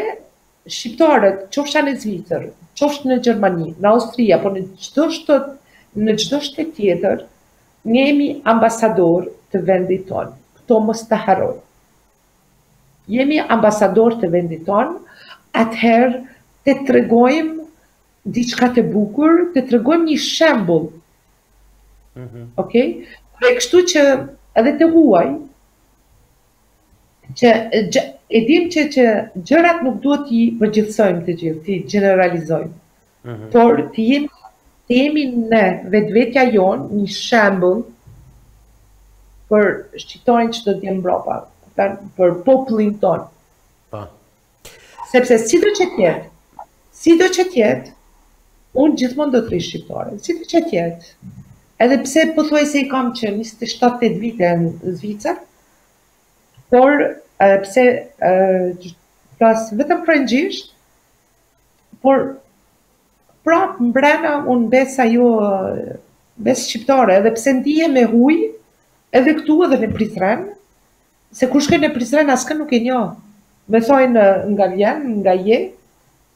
shqiptarët, qofsh në Zvicër, qofsh në Gjermani, në Austri apo në çdo shtet, në çdo shtet tjetër, ne jemi ambasador të vendit tonë. Këtë mos të harrojmë. Jemi ambasador të vendit tonë, atëherë të tregojmë diçka të bukur, të tregojmë një shembull. Mhm. Okej? Dhe kështu që edhe të huaj që e dim që që gjërat nuk duhet t'i përgjithësojmë të gjithë, t'i generalizojmë. Mhm. Por të jemi të jemi ne vetvetja jon një shembull për shqiptarin që do të jetë mbrapa, për popullin ton. Po. Sepse sido që t'jetë, sido që t'jetë, unë gjithmon do të rri shqiptare, sido që t'jetë, edhe pse pothuajse i kam që 27-8 vite në Zvicër, por edhe pse flas vetëm frëngjisht, por prap mbrena unë mbes ajo, mbes shqiptare, edhe pse ndihem e huj, edhe këtu edhe në Prizren, Se kur shkoj në Prizren askënd nuk e njoh. Më thojn nga vjen, nga je,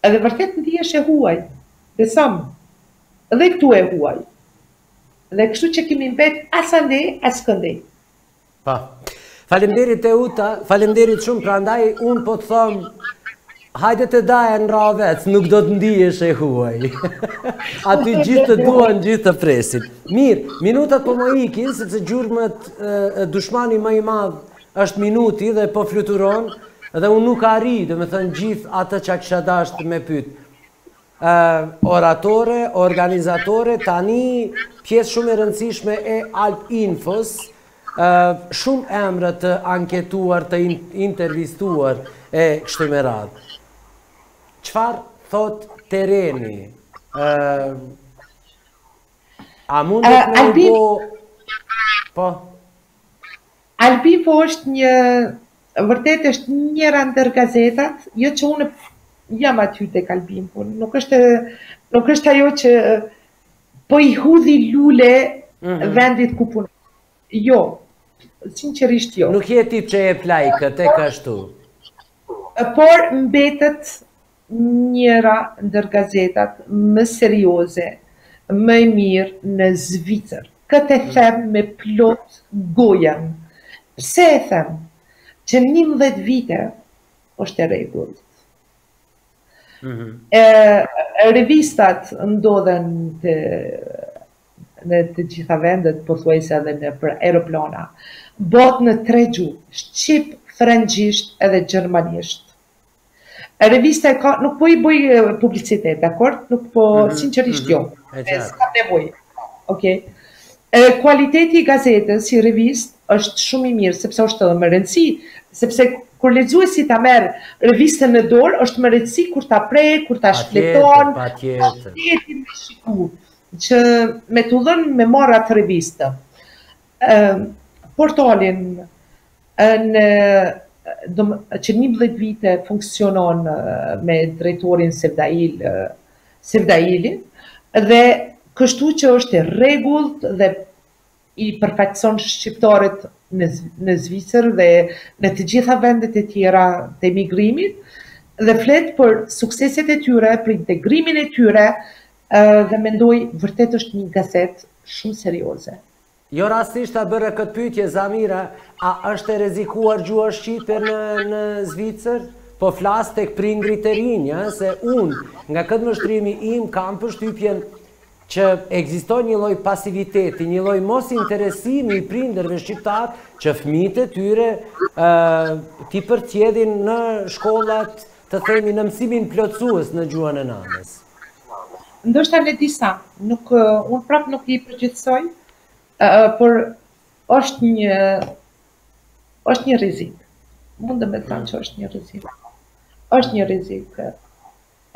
edhe vërtet ndihesh e huaj, besom, dhe ktu e huaj. Dhe kshtu që kemi mbet as andej as këndej. Po. Faleminderit Teuta, faleminderit shumë, prandaj un po të thom Hajde te daja në Rahovec, nuk do të ndihesh e huaj. Aty gjithë të duan, gjithë të presin. Mirë, minutat po më ikin, sepse Gjurmët dushmani më i madh është minuti dhe po fluturon, dhe unë nuk arri, domethënë gjithë atë çka kisha dashtë me pytë. Oratore, organizatore, tani pjesë shumë e rëndësishme e Albinfos, shumë emra të anketuar, të intervistuar e kështu me radhë. Çfarë thotë terreni? A mundet me u bo... Po? Albinfo është një vërtet është njëra ndër gazetat, jo që unë jam aty tek Albinfo nuk është nuk është ajo që po i hudhi lule mm -hmm. vendit ku punon. Jo, sinqerisht jo. Nuk je ti që e flet këtë e kështu. Por mbetet njëra ndër gazetat më serioze, më e mirë në Zvicër. Këtë e them me plot gojën. Pse e them? Që njëmbëdhjetë vite është e rregullt. Revistat ndodhen të në të gjitha vendet, pothuajse edhe nëpër aeroplana. Bëhet në tre gjuhë, shqip, frëngjisht edhe gjermanisht. Revista e ka, nuk po i bëj publicitet, dakor? Nuk po, mm -hmm. sinqerisht mm -hmm. jo. E qartë. Ska nevojë. Okej. Okay. Kualiteti i gazetës si revistë është shumë i mirë, sepse është edhe me rëndësi, sepse kur lexuesi ta merr revistën në dorë, është me rëndësi kur ta prek, kur ta shfleton, pa tjetër, pa tjetër, që me të dhënë me marr atë revistë. Portalin në që njëmbëdhjetë vite funksionon me drejtorin Sevdail Sevdailin dhe kështu që është i rregullt dhe i përfaqëson shqiptarët në Zvicër dhe në të gjitha vendet e tjera të emigrimit dhe flet për sukseset e tyre, për integrimin e tyre dhe mendoj vërtet është një gazetë shumë serioze. Jo rastisht ta bëra këtë pyetje Zamira, a është e rrezikuar gjuha shqipe në në Zvicër? Po flas tek prindërit e rinj, ëh, se unë, nga këndvështrimi im, kam përshtypjen që ekziston një lloj pasiviteti, një lloj mosinteresimi i prindërve shqiptarë që fëmijët e tyre ë t'i përcjellin në shkollat, të themi, në mësimin plotësues në gjuhën e nënës. Ndoshta në disa, nuk unë prap nuk i përgjithësoj, por është një është një rrezik. Mund me të thënë që është një rrezik. Është një rrezik.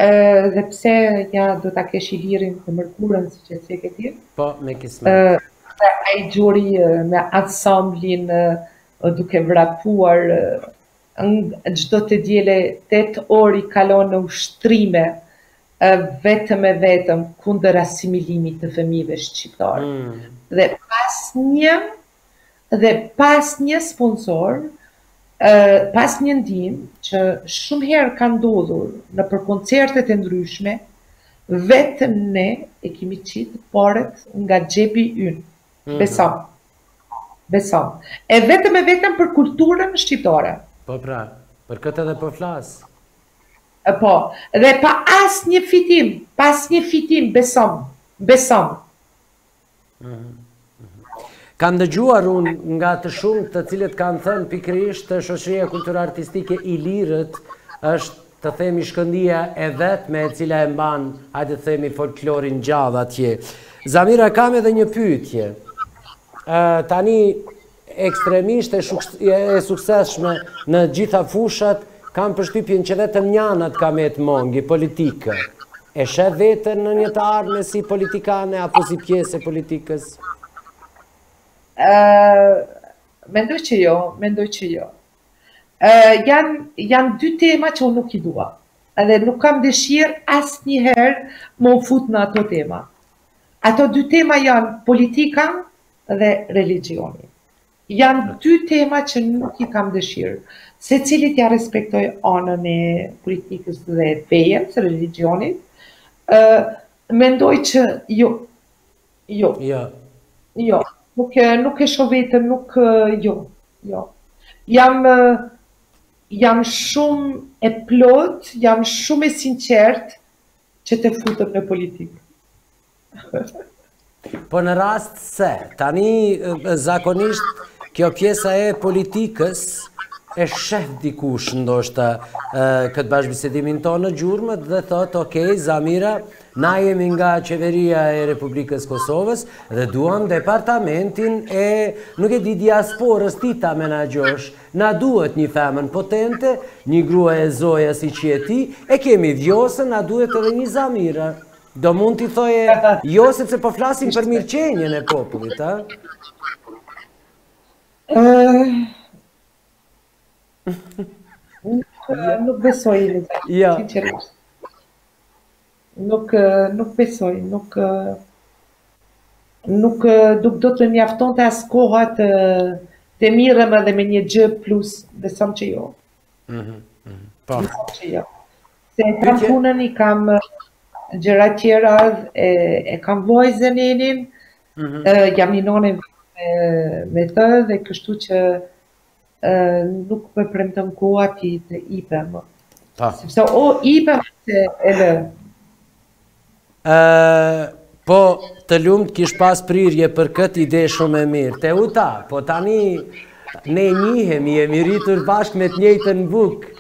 Ë dhe pse ja do ta kesh Ilirin të mërkurën siç e thekse ti? Po, me kismet. Ë ai i gjori me ansamblin duke vrapuar Çdo të diele tetë orë i kalon në ushtrime vetëm e vetëm kundër asimilimit të fëmijëve shqiptarë. Dhe pa asnjë dhe pa asnjë sponsor, pa asnjë ndihmë që shumë herë ka ndodhur nëpër koncertet e ndryshme, vetëm ne e kemi qit paret nga xhepi ynë. Beso. Beso. E vetëm e vetëm për kulturën shqiptare. Po pra, për këtë edhe po flas. Po, dhe pa asnjë fitim, pa asnjë fitim, besom. Besom. Kam dëgjuar unë nga shumë të cilët kanë thënë pikërisht Shoqëria Kulturo-Artistike Ilirët është Të themi shkëndija e vetme e cila e mban, hajde të themi folklorin gjallë atje. Zamira kam edhe një pyetje. Ë tani ekstremisht e, e suksesshme në gjitha fushat kam përshtypjen që vetëm një anë të ka mbet mangu, politika. E shef veten në një të ardhme si politikane apo si pjesë e politikës? Ë mendoj që jo, mendoj që jo. Janë janë dy tema që unë nuk i dua. Edhe nuk kam dëshirë asnjëherë me u fut në ato tema. Ato dy tema janë politika dhe religjioni. Janë dy tema që nuk i kam dëshirë. Secilit ia respektoj anën e politikës dhe fesë, religjionit, mendoj që jo, Jo. Jo. Jo. Nuk e nuk e shoh veten, nuk jo. Jo. Jam jam shumë e plot, jam shumë e sinqert që të futem në politikë. Po në rast se, tani zakonisht kjo pjesa e politikës e sheh dikush ndoshta këtë bashkëbisedimin tonë në Gjurmët dhe thotë, okej, Zamira, Na jemi nga Qeveria e Republikës Kosovës dhe duam departamentin e nuk e di diasporës ti ta menaxhosh, na duhet një femën potente, një grua e zoja siç je ti, e kemi Vjosën na duhet edhe një Zamira. Do mund t'i thoje jo sepse po flasim për mirëqenien e popullit a? Ëh. Nuk besoj i lëgjë, jo. sinqerisht. Nuk, nuk besoj, nuk... Nuk, nuk do të mjaftonte as koha të, të mirrem edhe me një gjë plus, besom që jo. Mm -hmm. Mm -hmm. Pa. Besom që jo. Se e kam punën, i kam gjëra tjera, e, e kam vajzën e njën, mm -hmm. jam një nanë me, me të dhe kështu që nuk me premton koha ti të ipe më. Pa. Sepse o ipe më të e lë. E, po të lumt kish pas Prirje për këtë ide shumë e mirë. Teuta, po tani ne njihemi, jemi rritur bashkë me të njëjtën bukë.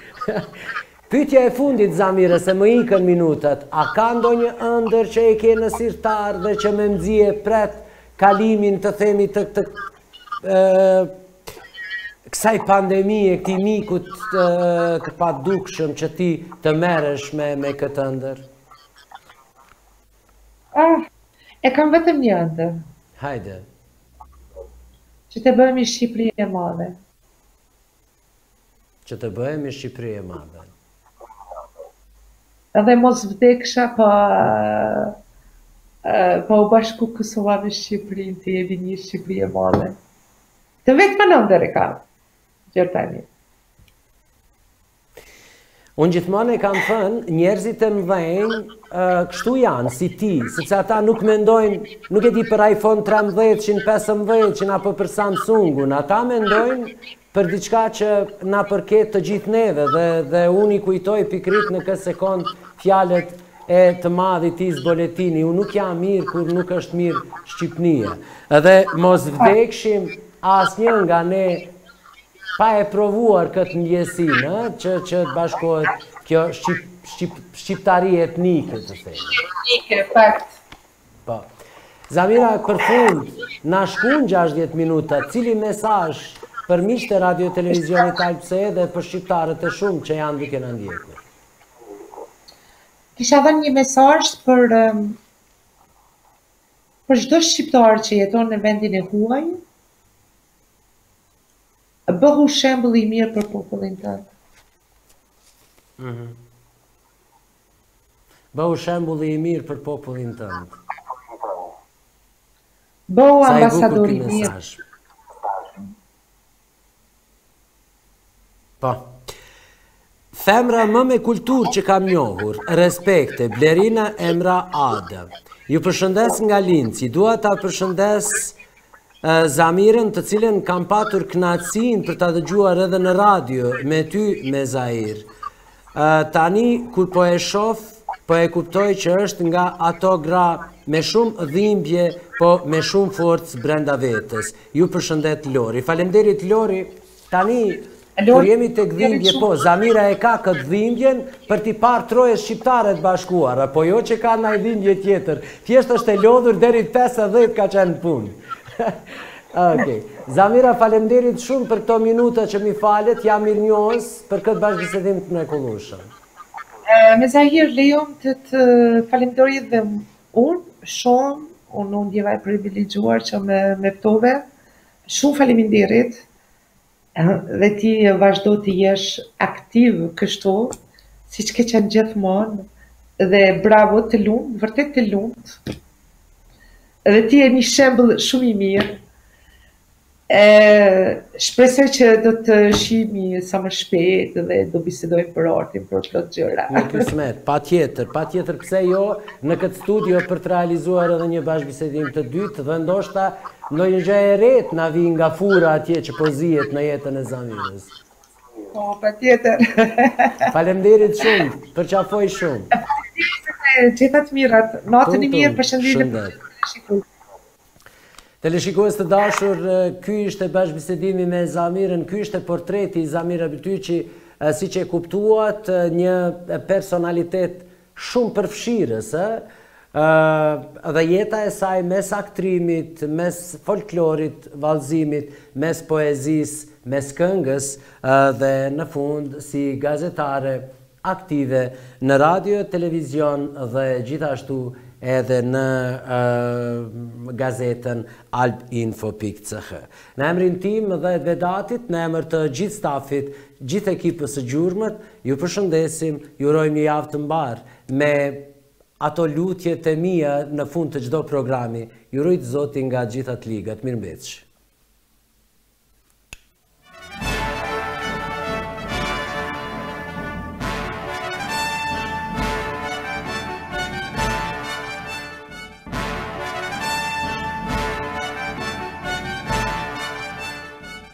Pytja e fundit, Zamire, se më ikën minutët, a ka ndonjë ëndërr që e ke në sirtar dhe që me mëzi e pret kalimin të themi të, të, Kësaj pandemie, këtij mikut të padukshëm që ti të merresh me këtë ëndërr? Ah, e kam vetëm një ëndërr. Hajde. Që të bëhemi Shqipëri e madhe. Që të bëhemi Shqipëri e madhe. Edhe mos vdeksha pa pa u bashku Kosova me Shqipërinë të jemi një Shqipëri e madhe. Të vetmen ëndërr e kam. gjer tani. Unë gjithmonë e kam thënë, njerëzit e mëdhenj kështu janë, si ti, sepse ata nuk mendojnë, nuk e di për iPhone trembëdhjetëshin, pesëmbëdhjetëshin apo për Samsung-un, ata mendojnë për diçka që na përket të gjithë neve dhe dhe unë i kujtoj pikërisht në këtë sekond fjalët e të madhit Isë Boletini, unë nuk jam mirë kur nuk është mirë Shqipnia. Dhe mos vdekshim asnjë nga ne Pa e provuar këtë ndjesinë, ë, që, që të bashkohet kjo shqip, shqip, shqiptari etnike, të themi. Etnike, fakt. Po. Zamira, për fund, na shkun 60 minuta, cili mesazh për miqtë e Radio Televizionit Alpsat dhe për shqiptarët e shumë që janë duke na ndjekur? Kisha dhënë një mesazh për um, për çdo shqiptar që jeton në vendin e huaj, Bëhu shembull i mirë për popullin tënd. Mhm. Bëhu shembull i mirë për popullin tënd. Bëhu ambasador i mirë. Po. Femra më me kulturë që kam njohur, respekte, Blerina Emra. Ada. Ju përshëndes nga Linci, dua ta përshëndes Zamirën të cilën kam patur knaqsin për ta dëgjuar edhe në radio me ty me Zair. Tani, kur po e shof, po e kuptoj që është nga ato gra me shumë dhimbje, po me shumë forcë brenda vetes. Ju përshëndet Lori. Falemderit Lori, Tani kur jemi tek dhimbja po Zamira e ka kët dhimbjen për ti par troje shqiptare të bashkuara po jo që ka naj dhimbje tjetër thjesht është e lodhur deri pesëdhjetë ka qen në pun ok Zamira falemnderit shum për këto minuta që mi falet jam mirnjohës për kët bashkëbisedim të mrekullushëm Me Zahir lejom të të falemnderoj dhe un shum un u ndjeva e privilegjuar që më ftove Shumë faleminderit dhe ti vazhdo të jesh aktiv kështu siç ke qenë gjithmonë dhe bravo të lumtë vërtet të lumtë dhe ti je një shembull shumë i mirë shpresoj që do të shihemi sa më shpejt dhe do bisedojmë për artin për plot gjëra. Me kismet, patjetër, patjetër pse jo, në këtë studio për të realizuar edhe një bashkëbisedim të dytë dhe ndoshta ndonjë gjë e re të na vijë nga fura atje që po zihet në jetën e Zamirës. Po, patjetër. Faleminderit shumë, të përqafoj shumë. Faleminderit dhe gjitha të mirat. Natën e mirë, përshëndetje për gjithë teleshikuesit. Teleshikues të dashur, ky ishte bashkëbisedimi me Zamirën, ky ishte portreti i Zamira Bytyçi, siç e kuptuat, një personalitet Shumë përfshirës, ë. Ë, dhe jeta e saj mes aktrimit, mes folklorit, vallëzimit, mes poezisë, mes këngës, ë, dhe në fund si gazetare aktive në radio televizion dhe gjithashtu edhe në, ë, gazetën albinfo.ch. Në emrin tim dhe Vedatit, në emër të gjithë stafit, Gjithë ekipës së Gjurmët ju përshëndesim, ju urojmë një javë të mbarë, me ato lutjet e mia në fund të çdo programi. Ju rujt Zoti nga gjitha të ligat. Mirëmbeçi.